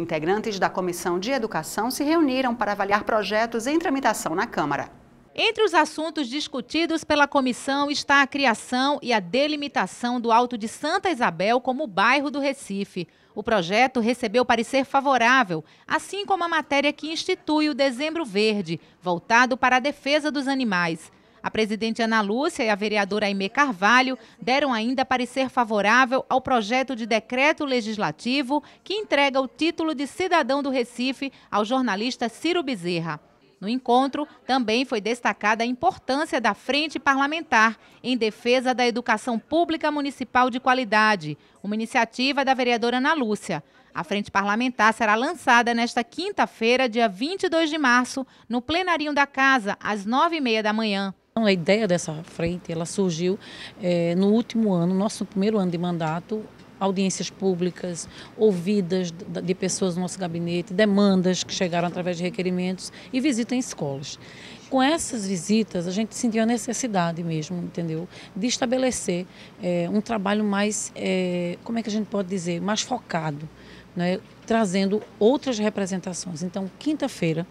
Integrantes da Comissão de Educação se reuniram para avaliar projetos em tramitação na Câmara. Entre os assuntos discutidos pela comissão está a criação e a delimitação do Alto de Santa Isabel como bairro do Recife. O projeto recebeu parecer favorável, assim como a matéria que institui o Dezembro Verde, voltado para a defesa dos animais. A presidente Ana Lúcia e a vereadora Aimee Carvalho deram ainda parecer favorável ao projeto de decreto legislativo que entrega o título de cidadão do Recife ao jornalista Ciro Bezerra. No encontro, também foi destacada a importância da Frente Parlamentar em defesa da educação pública municipal de qualidade, uma iniciativa da vereadora Ana Lúcia. A Frente Parlamentar será lançada nesta quinta-feira, dia 22 de março, no plenarinho da Casa, às nove e meia da manhã. Então, a ideia dessa frente ela surgiu é, no último ano, nosso primeiro ano de mandato, audiências públicas, ouvidas de pessoas do nosso gabinete, demandas que chegaram através de requerimentos e visita em escolas. Com essas visitas, a gente sentiu a necessidade mesmo, entendeu? De estabelecer é, um trabalho mais, é, como é que a gente pode dizer, mais focado, né? trazendo outras representações. Então, quinta-feira,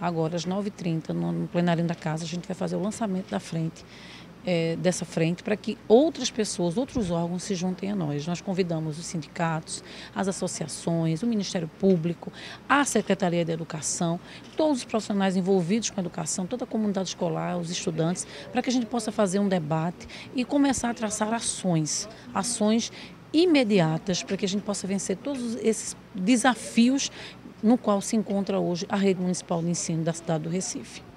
agora às 9h30, no plenário da casa, a gente vai fazer o lançamento da frente é, dessa frente para que outras pessoas, outros órgãos se juntem a nós. Nós convidamos os sindicatos, as associações, o Ministério Público, a Secretaria de Educação, todos os profissionais envolvidos com a educação, toda a comunidade escolar, os estudantes, para que a gente possa fazer um debate e começar a traçar ações, ações imediatas para que a gente possa vencer todos esses desafios no qual se encontra hoje a rede municipal de ensino da cidade do Recife.